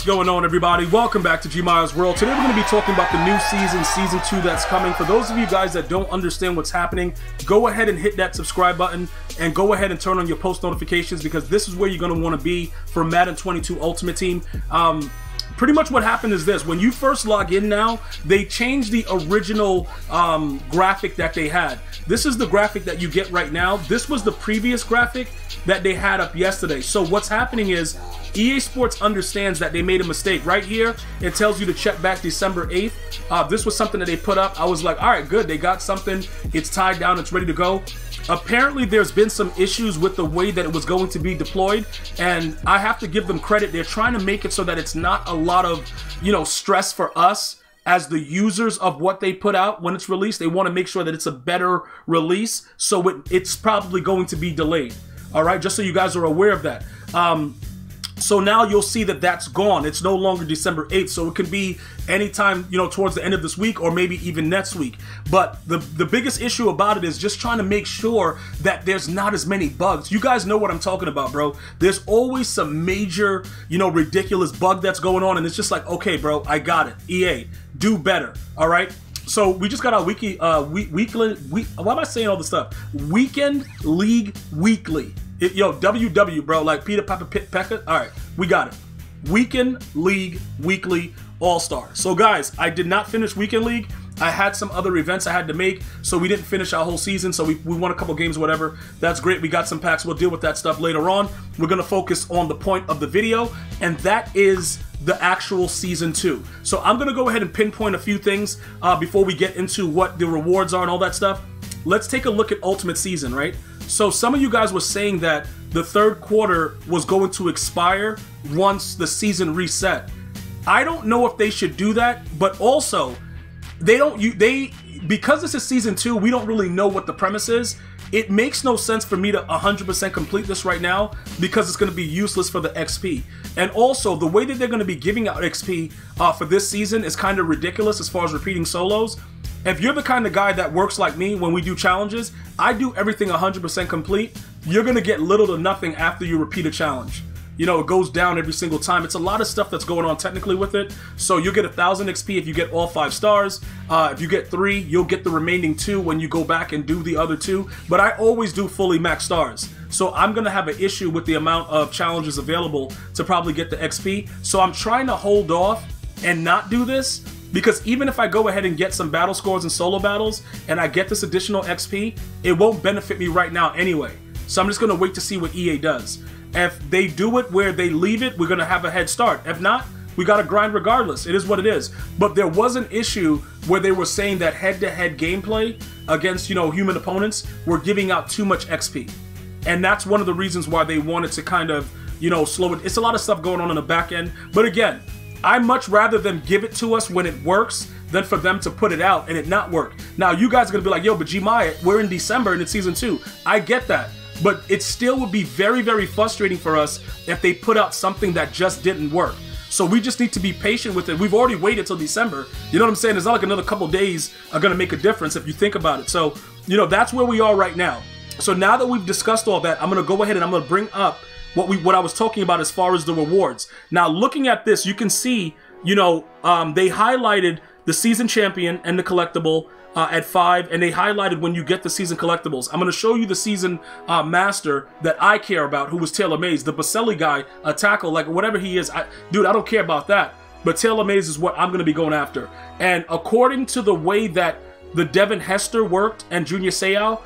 What's going on, everybody? Welcome back to GmiasWorld. Today we're going to be talking about the new season, season two, that's coming. For those of you guys that don't understand what's happening, go ahead and hit that subscribe button and go ahead and turn on your post notifications because this is where you're going to want to be for Madden 22 Ultimate Team. Um, pretty much what happened is this. When you first log in now they changed the original um, graphic that they had. This is the graphic that you get right now. This was the previous graphic that they had up yesterday. So what's happening is ea sports understands that they made a mistake. Right here it tells you to check back december 8th uh, this was something that they put up. I was like all right good. They got something. It's tied down. It's ready to go apparently there's been some issues with the way that it was going to be deployed and i have to give them credit. They're trying to make it so that it's not a lot of you know stress for us as the users of what they put out when it's released. They want to make sure that it's a better release so it, it's probably going to be delayed. All right just so you guys are aware of that. Um, so now you'll see that that's gone. It's no longer December 8th. So it can be anytime, you know, towards the end of this week or maybe even next week. But the, the biggest issue about it is just trying to make sure that there's not as many bugs. You guys know what I'm talking about, bro. There's always some major, you know, ridiculous bug that's going on. And it's just like, okay, bro, I got it. EA, do better. All right. So we just got our uh, week, weekly, week, why am I saying all this stuff? Weekend League Weekly. It, yo, WW, bro, like Peter Papa Pit Pecker. All right, we got it. Weekend League Weekly All Star. So, guys, I did not finish Weekend League. I had some other events I had to make, so we didn't finish our whole season. So we, we won a couple games, whatever. That's great. We got some packs. We'll deal with that stuff later on. We're gonna focus on the point of the video, and that is the actual season two. So I'm gonna go ahead and pinpoint a few things uh, before we get into what the rewards are and all that stuff. Let's take a look at Ultimate Season, right? So some of you guys were saying that the third quarter was going to expire once the season reset. I don't know if they should do that, but also they don't you they because this is season 2, we don't really know what the premise is. It makes no sense for me to 100% complete this right now because it's going to be useless for the XP. And also, the way that they're going to be giving out XP uh, for this season is kind of ridiculous as far as repeating solos. If you're the kind of guy that works like me when we do challenges, I do everything 100% complete. You're to get little to nothing after you repeat a challenge. You know, it goes down every single time. It's a lot of stuff that's going on technically with it. So you'll get a thousand XP if you get all five stars. Uh, if you get three, you'll get the remaining two when you go back and do the other two. But I always do fully max stars. So I'm to have an issue with the amount of challenges available to probably get the XP. So I'm trying to hold off and not do this because even if I go ahead and get some battle scores and solo battles and I get this additional XP, it won't benefit me right now anyway. So I'm just going to wait to see what EA does. If they do it where they leave it, we're going to have a head start. If not, we got to grind regardless. It is what it is. But there was an issue where they were saying that head-to-head gameplay against, you know, human opponents were giving out too much XP. And that's one of the reasons why they wanted to kind of, you know, slow it. It's a lot of stuff going on in the back end. But again, I much rather them give it to us when it works than for them to put it out and it not work. Now you guys are gonna be like, yo, but Gmia, we're in December and it's season two. I get that. But it still would be very, very frustrating for us if they put out something that just didn't work. So we just need to be patient with it. We've already waited till December. You know what I'm saying? It's not like another couple days are gonna make a difference if you think about it. So, you know, that's where we are right now. So now that we've discussed all that, I'm gonna go ahead and I'm gonna bring up what we what I was talking about as far as the rewards. Now, looking at this, you can see, you know, um, they highlighted the season champion and the collectible uh, at five, and they highlighted when you get the season collectibles. I'm going to show you the season uh, master that I care about, who was Taylor Mays, the Boselli guy, a tackle, like whatever he is. I, dude, I don't care about that. But Taylor Mays is what I'm going to be going after. And according to the way that the Devin Hester worked and Junior Seau,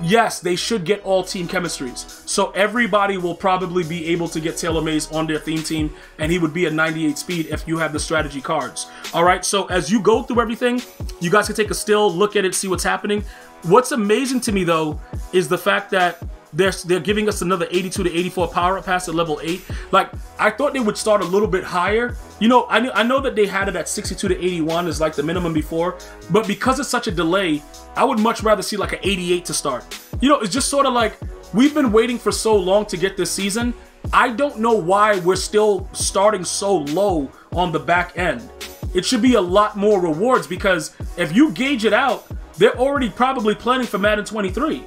yes, they should get all team chemistries. So everybody will probably be able to get Taylor Mays on their theme team, and he would be a 98 speed if you have the strategy cards. All right, so as you go through everything, you guys can take a still, look at it, see what's happening. What's amazing to me, though, is the fact that they're, they're giving us another 82 to 84 power up pass at level 8. Like, I thought they would start a little bit higher. You know, I, I know that they had it at 62 to 81 is like the minimum before, but because it's such a delay, I would much rather see like an 88 to start. You know, it's just sort of like we've been waiting for so long to get this season. I don't know why we're still starting so low on the back end. It should be a lot more rewards because if you gauge it out, they're already probably planning for Madden 23.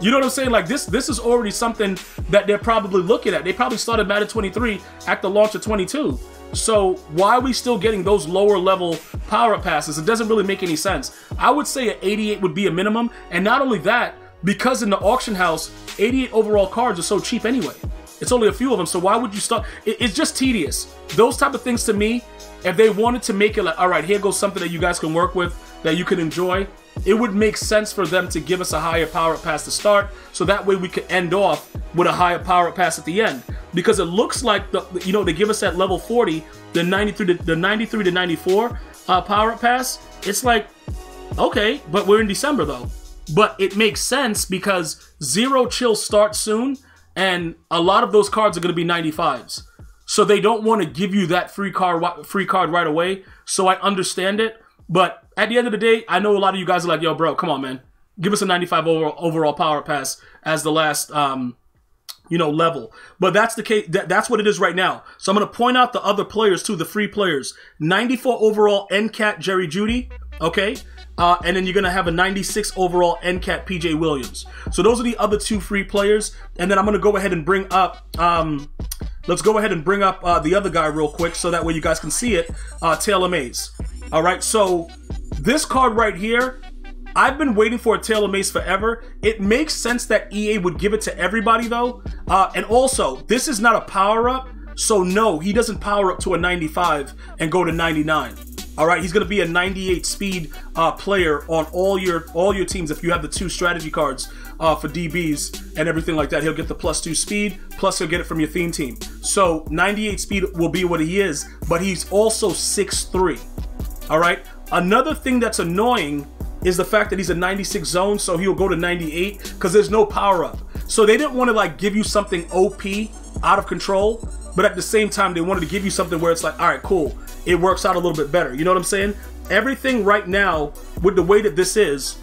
You know what I'm saying? Like this, this is already something that they're probably looking at. They probably started Madden 23 at the launch of 22. So why are we still getting those lower level power passes? It doesn't really make any sense. I would say an 88 would be a minimum. And not only that, because in the auction house, 88 overall cards are so cheap anyway. It's only a few of them, so why would you start? It, it's just tedious. Those type of things to me, if they wanted to make it like, all right, here goes something that you guys can work with, that you can enjoy, it would make sense for them to give us a higher power pass to start, so that way we could end off with a higher power pass at the end. Because it looks like the you know they give us at level 40 the 93 to the 93 to 94 uh, power pass. It's like okay, but we're in December though. But it makes sense because zero chill starts soon, and a lot of those cards are going to be 95s. So they don't want to give you that free card free card right away. So I understand it, but at the end of the day, I know a lot of you guys are like, "Yo, bro, come on, man, give us a 95 overall, overall power pass as the last um, you know level." But that's the case. That, that's what it is right now. So I'm going to point out the other players too, the free players. 94 overall NCAT Jerry Jeudy. Okay. Uh, and then you're going to have a 96 overall NCAT PJ Williams. So those are the other two free players. And then I'm going to go ahead and bring up, um, let's go ahead and bring up uh, the other guy real quick so that way you guys can see it. Uh, Taylor Mays. All right, so this card right here, I've been waiting for a Taylor Mays forever. It makes sense that EA would give it to everybody though. Uh, and also, this is not a power up. So no, he doesn't power up to a 95 and go to 99. All right, he's going to be a 98 speed uh, player on all your all your teams. If you have the two strategy cards uh, for DBs and everything like that, he'll get the plus two speed. Plus, he'll get it from your theme team. So 98 speed will be what he is, but he's also 6'3". All right. Another thing that's annoying is the fact that he's a 96 zone, so he'll go to 98 because there's no power up. So they didn't want to like give you something OP out of control, but at the same time they wanted to give you something where it's like, all right, cool it works out a little bit better. You know what I'm saying? Everything right now, with the way that this is,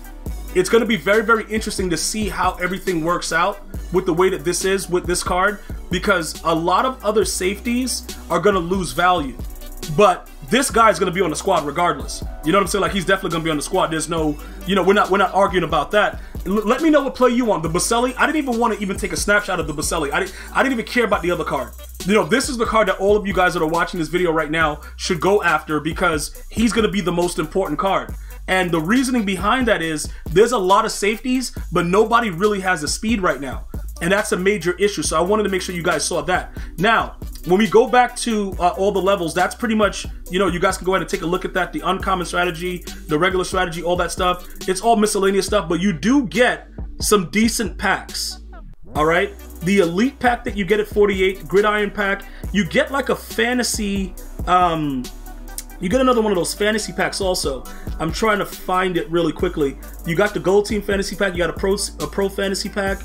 it's going to be very, very interesting to see how everything works out with the way that this is with this card because a lot of other safeties are going to lose value. But this guy's going to be on the squad regardless. You know what I'm saying? Like he's definitely going to be on the squad. There's no, you know, we're not we're not arguing about that. Let me know what play you want. The Boselli, I didn't even want to even take a snapshot of the Boselli. I didn't I didn't even care about the other card. You know, this is the card that all of you guys that are watching this video right now should go after because he's going to be the most important card. And the reasoning behind that is there's a lot of safeties, but nobody really has the speed right now. And that's a major issue. So I wanted to make sure you guys saw that. Now, when we go back to uh, all the levels, that's pretty much, you know, you guys can go ahead and take a look at that. The uncommon strategy, the regular strategy, all that stuff. It's all miscellaneous stuff, but you do get some decent packs. All right. The elite pack that you get at 48, gridiron pack, you get like a fantasy, um, you get another one of those fantasy packs also. I'm trying to find it really quickly. You got the gold team fantasy pack, you got a pro, a pro fantasy pack.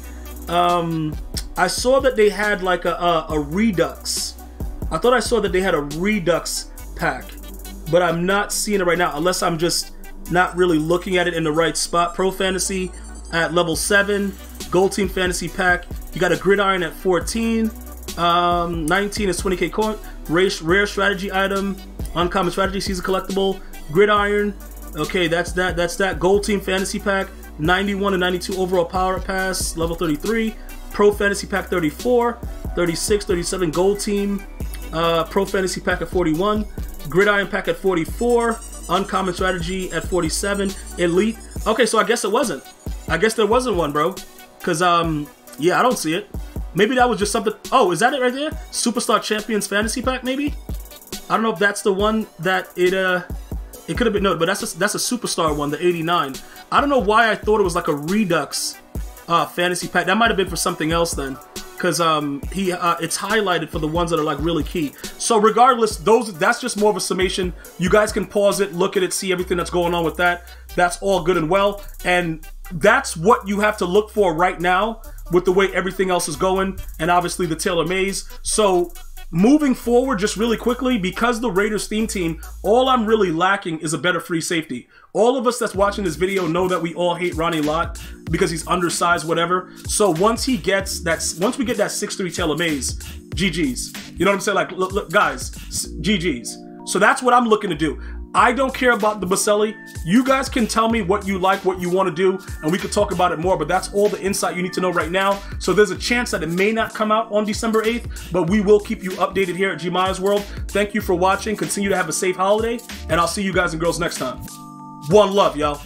Um, I saw that they had like a, a, a Redux. I thought I saw that they had a Redux pack, but I'm not seeing it right now unless I'm just not really looking at it in the right spot. Pro Fantasy at level 7, Gold Team Fantasy Pack. You got a Gridiron at 14, um, 19 is 20k coin, rare, rare strategy item, uncommon strategy season collectible, Gridiron. Okay, that's that. That's that. Gold Team Fantasy Pack, 91 and 92 overall power pass, level 33. Pro Fantasy Pack 34, 36, 37 Gold Team, uh, Pro Fantasy Pack at 41, Gridiron Pack at 44, Uncommon Strategy at 47, Elite. Okay, so I guess it wasn't. I guess there wasn't one, bro. Cause um, yeah, I don't see it. Maybe that was just something. Oh, is that it right there? Superstar Champions Fantasy Pack, maybe. I don't know if that's the one that it uh, it could have been no, but that's a, that's a superstar one, the 89. I don't know why I thought it was like a Redux uh, fantasy pack. That might have been for something else then, because um, he uh, it's highlighted for the ones that are like really key. So regardless, those that's just more of a summation. You guys can pause it, look at it, see everything that's going on with that. That's all good and well, and that's what you have to look for right now with the way everything else is going, and obviously the Taylor Mays. So Moving forward, just really quickly, because the Raiders theme team, all I'm really lacking is a better free safety. All of us that's watching this video know that we all hate Ronnie Lott because he's undersized, whatever. So once he gets that, once we get that 6'3 Taylor Mays, GG's. You know what I'm saying? Like, look, look guys, GG's. So that's what I'm looking to do. I don't care about the Boselli. You guys can tell me what you like, what you want to do, and we could talk about it more, but that's all the insight you need to know right now. So there's a chance that it may not come out on December 8th, but we will keep you updated here at GmiasWorld. Thank you for watching. Continue to have a safe holiday, and I'll see you guys and girls next time. One love, y'all.